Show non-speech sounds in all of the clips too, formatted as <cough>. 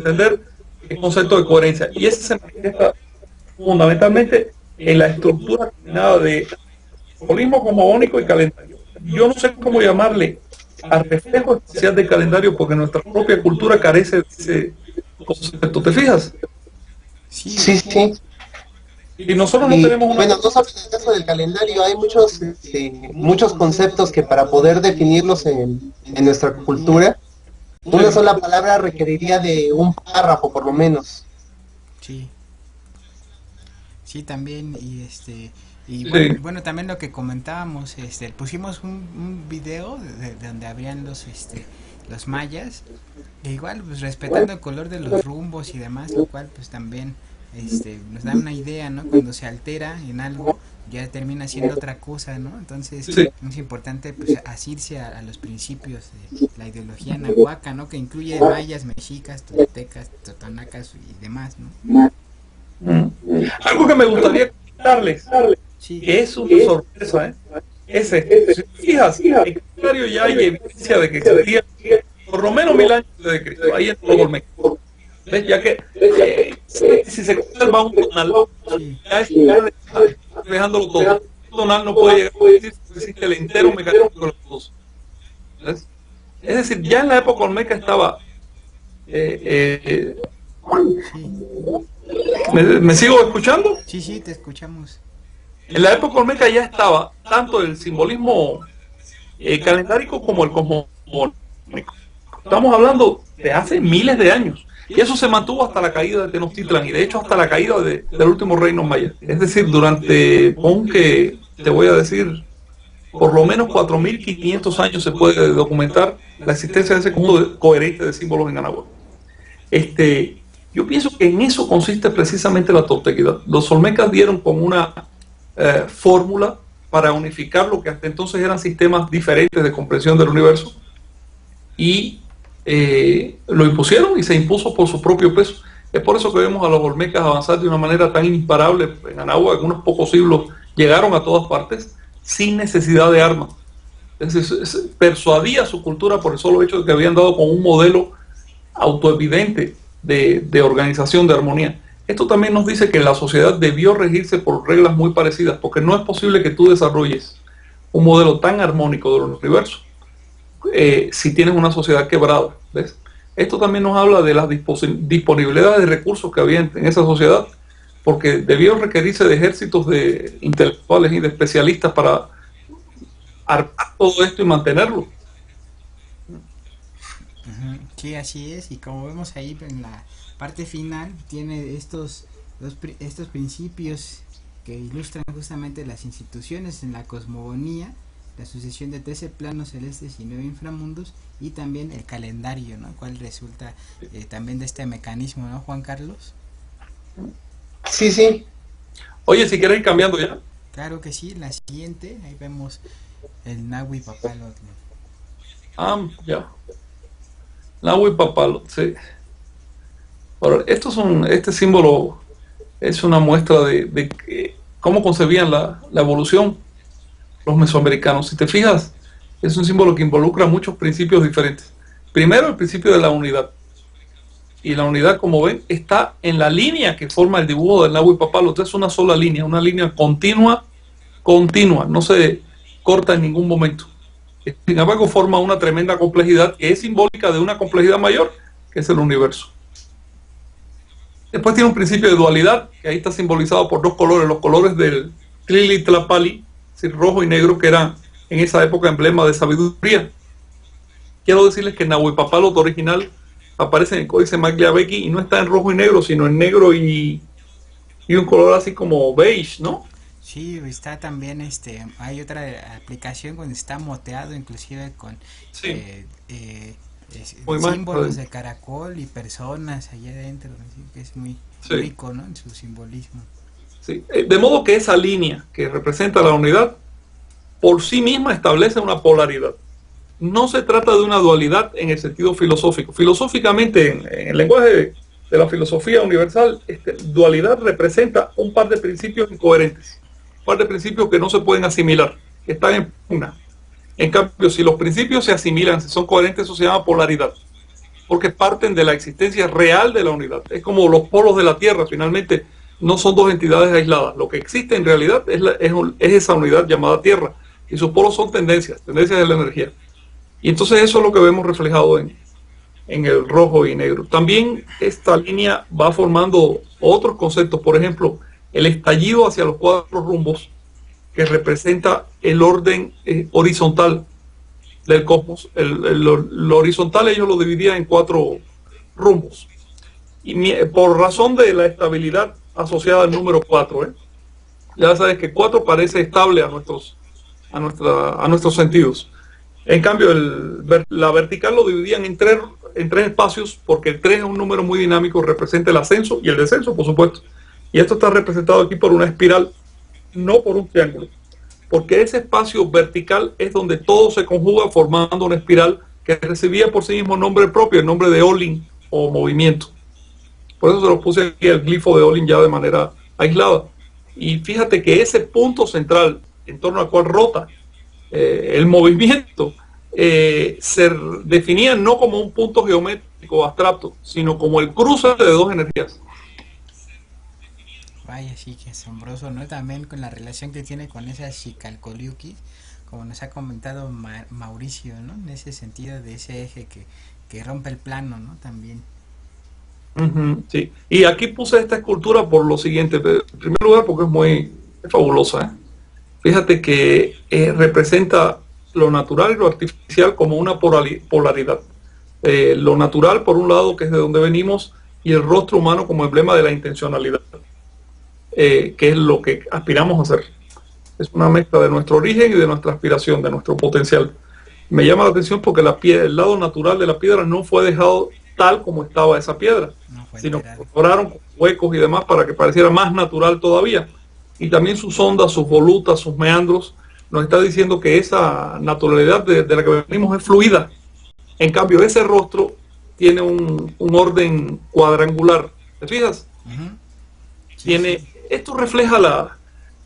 entender el concepto de coherencia. Y ese se manifiesta fundamentalmente en la estructura combinada de simbolismo cosmogónico y calendario. Yo no sé cómo llamarle al reflejo especial del calendario porque nuestra propia cultura carece de ese concepto. ¿Te fijas? Sí, sí. Y nosotros no tenemos una... Bueno, no solo en el caso del calendario, hay muchos, este, muchos conceptos que para poder definirlos en, en nuestra cultura, una sola palabra requeriría de un párrafo por lo menos. Sí. Sí, también, y este... Y bueno, bueno, también lo que comentábamos, este, pusimos un, un video de, donde habrían los, este, los mayas, e igual, pues respetando el color de los rumbos y demás, lo cual, pues también, este, nos da una idea, ¿no? Cuando se altera en algo, ya termina siendo otra cosa, ¿no? Entonces, es importante, pues, asirse a, los principios de la ideología nahuaca, ¿no? Que incluye mayas, mexicas, toltecas, totonacas y demás, ¿no? Algo que me gustaría contarles que es una sorpresa, ¿eh? Ese, si fijas, en ya hay evidencia de que existía por lo menos mil años de Cristo, ahí en todo México. ¿Ves? Ya que eh, <laughs> si se conserva un tonal, ya es dejándolo todo. Un tonal no puede llegar a decir que existe el entero mecanismo de los dos. ¿Ves? Es decir, ya en la época olmeca estaba eh, eh, ¿me, ¿Me sigo escuchando? Sí, sí, te escuchamos. En la época olmeca ya estaba tanto el simbolismo eh, calendárico como el cosmogónico. Estamos hablando de hace miles de años. Y eso se mantuvo hasta la caída de Tenochtitlan y de hecho hasta la caída del último reino maya. Es decir, durante, aunque te voy a decir, por lo menos 4.500 años se puede documentar la existencia de ese conjunto coherente de símbolos en Anahuac. Este, yo pienso que en eso consiste precisamente la toltequidad. Los olmecas dieron con una eh, fórmula para unificar lo que hasta entonces eran sistemas diferentes de comprensión del universo y eh, lo impusieron y se impuso por su propio peso. Es por eso que vemos a los olmecas avanzar de una manera tan imparable. En Anagua, en unos pocos siglos, llegaron a todas partes sin necesidad de armas. Es persuadía su cultura por el solo hecho de que habían dado con un modelo autoevidente de, de organización, de armonía. Esto también nos dice que la sociedad debió regirse por reglas muy parecidas, porque no es posible que tú desarrolles un modelo tan armónico del universo eh, si tienes una sociedad quebrada. ¿ves? Esto también nos habla de las disponibilidades de recursos que había en esa sociedad, porque debió requerirse de ejércitos de intelectuales y de especialistas para armar todo esto y mantenerlo. Sí, así es, y como vemos ahí en la parte final tiene estos, estos principios que ilustran justamente las instituciones en la cosmogonía, la sucesión de 13 planos celestes y 9 inframundos y también el calendario, ¿no? Cuál resulta eh, también de este mecanismo, ¿no, Juan Carlos? Sí, sí. Oye, si quieren ir cambiando ya. Claro que sí, la siguiente, ahí vemos el Nahui Papalot. Ah, ya. Nahui Papalot, sí. Ahora, esto son, este símbolo es una muestra de, cómo concebían la, evolución los mesoamericanos. Si te fijas, es un símbolo que involucra muchos principios diferentes. Primero, el principio de la unidad. Y la unidad, como ven, está en la línea que forma el dibujo del Nahui Papalo. Es una sola línea, una línea continua, continua, no se corta en ningún momento. Sin embargo, forma una tremenda complejidad que es simbólica de una complejidad mayor, que es el universo. Después tiene un principio de dualidad, que ahí está simbolizado por dos colores, los colores del Tlili Tlapali, rojo y negro, que eran en esa época emblema de sabiduría. Quiero decirles que Nahuipapalot original aparece en el códice Magliabequi y no está en rojo y negro, sino en negro y, y un color así como beige, ¿no? Sí, está también, este, hay otra aplicación donde está moteado inclusive con eh, eh, símbolos de caracol y personas allá adentro, que es muy rico ¿no? en su simbolismo. Eh, de modo que esa línea que representa la unidad por sí misma establece una polaridad. No se trata de una dualidad en el sentido filosófico. Filosóficamente, en, el lenguaje de, la filosofía universal, este, dualidad representa un par de principios incoherentes, un par de principios que no se pueden asimilar, que están en una. En cambio, si los principios se asimilan, si son coherentes, eso se llama polaridad. porque parten de la existencia real de la unidad. Es como los polos de la Tierra, finalmente no son dos entidades aisladas. Lo que existe en realidad es, es, es esa unidad llamada Tierra y sus polos son tendencias, tendencias de la energía. Y entonces eso es lo que vemos reflejado en, en el rojo y negro. También esta línea va formando otros conceptos, por ejemplo, el estallido hacia los cuatro rumbos, que representa el orden eh, horizontal del cosmos. El, lo, horizontal ellos lo dividían en cuatro rumbos. Y por razón de la estabilidad asociada al número cuatro, ¿eh? ya sabes que cuatro parece estable a nuestros, a nuestra, a nuestros sentidos. En cambio, el, la vertical lo dividían en tres en tres espacios, porque el 3 es un número muy dinámico, representa el ascenso y el descenso, por supuesto. Y esto está representado aquí por una espiral, no por un triángulo, porque ese espacio vertical es donde todo se conjuga formando una espiral que recibía por sí mismo nombre propio, el nombre de Olin o movimiento. Por eso se lo puse aquí el glifo de Olin ya de manera aislada. Y fíjate que ese punto central en torno al cual rota eh, el movimiento eh, se definía no como un punto geométrico abstracto, sino como el cruce de dos energías. Vaya, sí, que asombroso, ¿no? También con la relación que tiene con esa Shikalkoliuki, como nos ha comentado Mauricio, ¿no? En ese sentido de ese eje que, que rompe el plano, ¿no? También. Sí, y aquí puse esta escultura por lo siguiente. En primer lugar, porque es muy fabulosa. ¿eh? Fíjate que eh, representa lo natural y lo artificial como una polaridad. Eh, lo natural, por un lado, que es de donde venimos, y el rostro humano como emblema de la intencionalidad, que es lo que aspiramos a hacer. Es una mezcla de nuestro origen y de nuestra aspiración, de nuestro potencial. Me llama la atención porque el lado natural de la piedra no fue dejado tal como estaba esa piedra, sino que huecos y demás para que pareciera más natural todavía. Y también sus ondas, sus volutas, sus meandros, nos está diciendo que esa naturalidad de, la que venimos es fluida. En cambio, ese rostro tiene un, orden cuadrangular. ¿Te fijas? tiene, esto refleja la,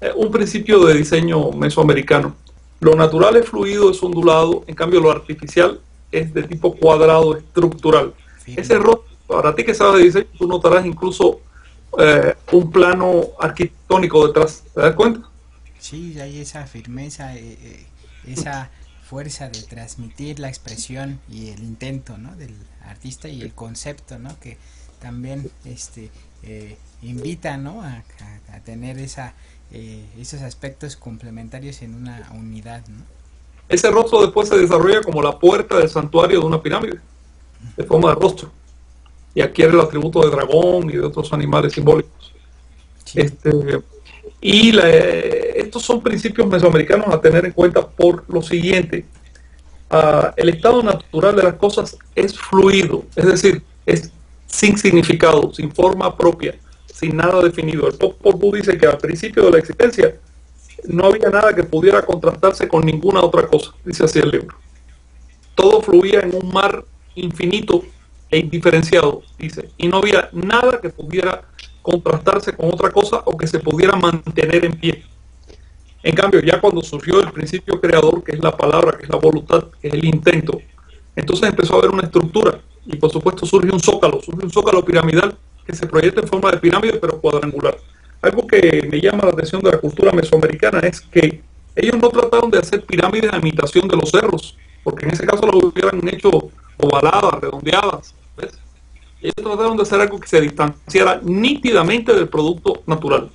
eh, un principio de diseño mesoamericano. Lo natural es fluido, es ondulado, en cambio lo artificial es de tipo cuadrado estructural. Ese rostro, para ti que sabes de diseño, tú notarás incluso eh, un plano arquitectónico detrás. ¿Te das cuenta? Sí, hay esa firmeza, eh, eh, esa fuerza de transmitir la expresión y el intento ¿no? del artista y el concepto ¿no? que también este eh, invita ¿no? a, tener esa, esos aspectos complementarios en una unidad. ¿no? Ese rostro después se desarrolla como la puerta del santuario de una pirámide, de forma de rostro, y adquiere el atributo de dragón y de otros animales simbólicos. Este, y la, estos son principios mesoamericanos a tener en cuenta por lo siguiente. Ah, el estado natural de las cosas es fluido, es decir, es sin significado, sin forma propia, sin nada definido. El Popol Vuh dice que al principio de la existencia no había nada que pudiera contrastarse con ninguna otra cosa, dice así el libro. Todo fluía en un mar infinito e indiferenciado, dice, y no había nada que pudiera contrastarse con otra cosa o que se pudiera mantener en pie. En cambio, ya cuando surgió el principio creador, que es la palabra, que es la voluntad, que es el intento, entonces empezó a haber una estructura y por supuesto surge un zócalo, surge un zócalo piramidal que se proyecta en forma de pirámide pero cuadrangular. Algo que me llama la atención de la cultura mesoamericana es que ellos no trataron de hacer pirámides a imitación de los cerros, porque en ese caso lo hubieran hecho ovaladas, redondeadas. ¿ves? Ellos trataron de hacer algo que se distanciara nítidamente del producto natural.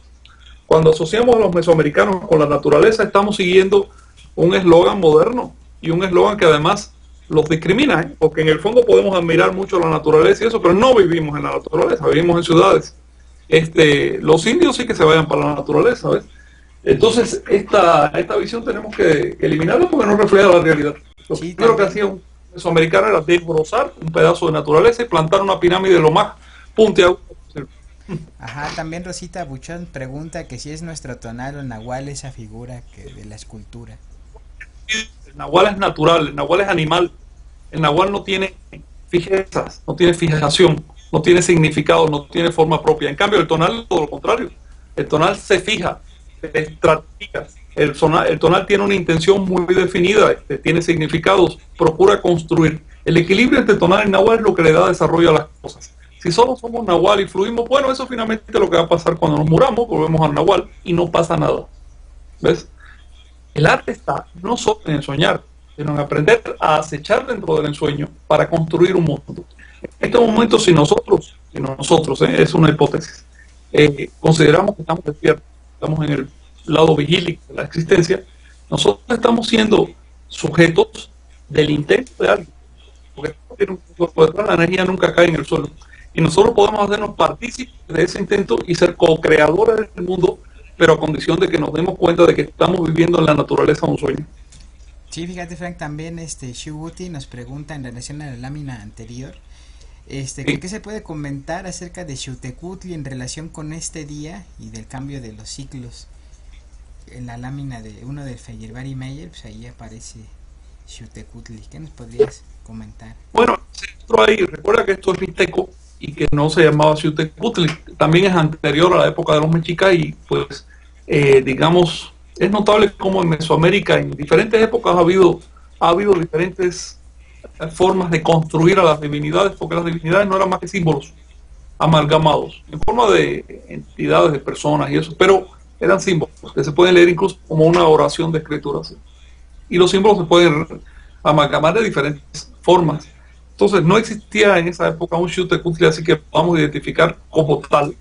Cuando asociamos a los mesoamericanos con la naturaleza, estamos siguiendo un eslogan moderno y un eslogan que además los discrimina, ¿eh? porque en el fondo podemos admirar mucho la naturaleza y eso, pero no vivimos en la naturaleza, vivimos en ciudades. Este, los indios sí que se vayan para la naturaleza, ¿ves? Entonces, esta, esta visión tenemos que, eliminarla porque no refleja la realidad. Lo primero que hacía un mesoamericano era desbrozar un pedazo de naturaleza y plantar una pirámide lo más puntiaguda Ajá, también Rosita Buchón pregunta que si es nuestro tonal o nahual esa figura que de la escultura. El nahual es natural, el nahual es animal. El nahual no tiene fijezas, no tiene fijación, no tiene significado, no tiene forma propia. En cambio, el tonal todo lo contrario. El tonal se fija, se estratifica, el, tonal tiene una intención muy definida, este, tiene significados, procura construir. El equilibrio entre tonal y nahual es lo que le da desarrollo a las cosas. Si solo somos nahual y fluimos, bueno, eso finalmente es lo que va a pasar cuando nos muramos, volvemos al nahual y no pasa nada. ¿Ves? El arte está no solo en soñar, sino en aprender a acechar dentro del ensueño para construir un mundo. En este momento, si nosotros, si nosotros, eh, es una hipótesis, eh, consideramos que estamos despiertos, estamos en el lado vigílico de la existencia, nosotros estamos siendo sujetos del intento de alguien. Porque la energía nunca cae en el suelo. Y nosotros podemos hacernos partícipes de ese intento y ser co-creadores del mundo, pero a condición de que nos demos cuenta de que estamos viviendo en la naturaleza un sueño. Sí, fíjate Frank, también este Shubuti nos pregunta en relación a la lámina anterior, este, ¿qué se puede comentar acerca de Xutekutli en relación con este día y del cambio de los ciclos? En la lámina de uno de Feyerbeer y Meyer, pues ahí aparece Xutekutli. ¿Qué nos podrías comentar? Bueno, ahí, recuerda que esto es mixteco y que no se llamaba Xutekutli. También es anterior a la época de los mexicas y pues, eh, digamos, es notable como en Mesoamérica en diferentes épocas ha habido, ha habido diferentes formas de construir a las divinidades, porque las divinidades no eran más que símbolos amalgamados, en forma de entidades, de personas y eso, pero eran símbolos que se pueden leer incluso como una oración de escrituras. Y los símbolos se pueden amalgamar de diferentes formas. Entonces no existía en esa época un Xutekutli así que vamos a identificar como tal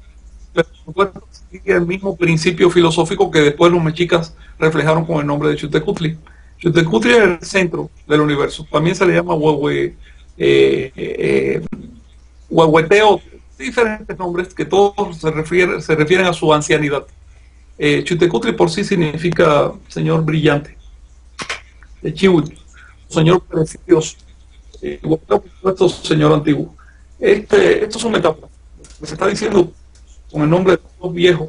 pero sigue el mismo principio filosófico que después los mexicas reflejaron con el nombre de Chutecutli. Chutecutli es el centro del universo. También se le llama huehue, eh, eh, huehueteo, diferentes nombres que todos se, refieren, se refieren a su ancianidad. Eh, por sí significa señor brillante. De señor precioso. Eh, esto señor antiguo. Este, esto es un metáfora. Se está diciendo con el nombre de Dios viejo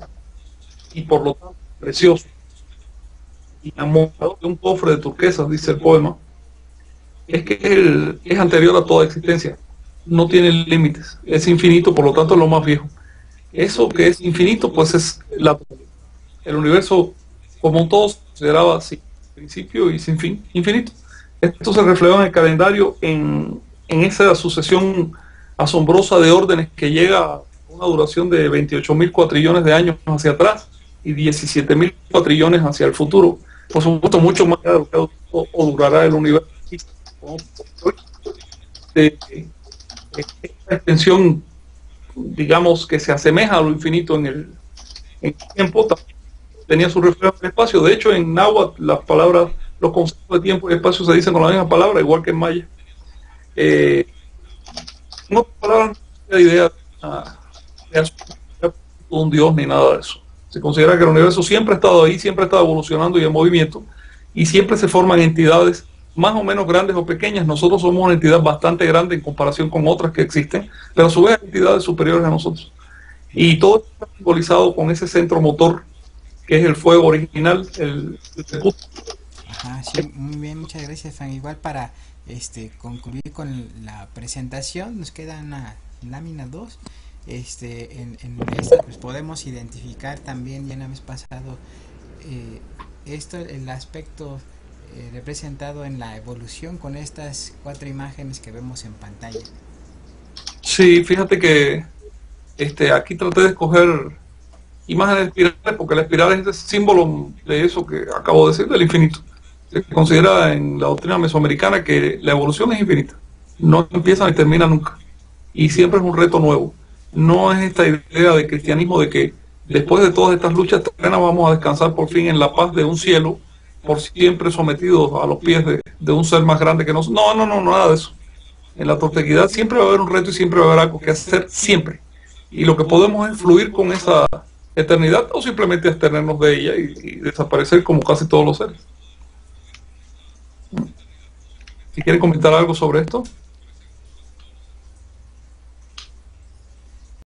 y por lo tanto precioso y enamorado de un cofre de turquesas, dice el poema, es que él es anterior a toda existencia, no tiene límites, es infinito, por lo tanto es lo más viejo. Eso que es infinito, pues es la el universo como un todo se consideraba sin principio y sin fin, infinito. Esto se refleja en el calendario en, en esa sucesión asombrosa de órdenes que llega una duración de 28 mil cuatrillones de años hacia atrás y 17 mil cuatrillones hacia el futuro. Por supuesto, mucho más de o durará el universo. esta extensión, digamos, que se asemeja a lo infinito en el, tiempo, tenía su reflejo en el espacio. De hecho, en náhuatl las palabras, los conceptos de tiempo y espacio se dicen con la misma palabra, igual que en maya. Eh, no palabras, idea un dios ni nada de eso. Se considera que el universo siempre ha estado ahí, siempre ha estado evolucionando y en movimiento, y siempre se forman entidades más o menos grandes o pequeñas. Nosotros somos una entidad bastante grande en comparación con otras que existen, pero a su vez entidades superiores a nosotros. Y todo está simbolizado con ese centro motor que es el fuego original, el, sí, muy bien, muchas gracias, Fan. Igual para este concluir con la presentación, nos queda una lámina 2 este, en, esta pues podemos identificar también, ya una vez pasado, eh, esto, el aspecto eh, representado en la evolución con estas cuatro imágenes que vemos en pantalla. Sí, fíjate que este, aquí traté de escoger imágenes espirales porque la espiral es el símbolo de eso que acabo de decir, del infinito. Se considera en la doctrina mesoamericana que la evolución es infinita, no empieza ni termina nunca, y siempre es un reto nuevo no es esta idea de cristianismo de que después de todas estas luchas terrenas vamos a descansar por fin en la paz de un cielo, por siempre sometidos a los pies de, un ser más grande que nosotros. No, no, no, nada de eso. En la tortequidad siempre va a haber un reto y siempre va a haber algo que hacer, siempre. Y lo que podemos es fluir con esa eternidad o simplemente abstenernos de ella y, desaparecer como casi todos los seres. Si quieren comentar algo sobre esto.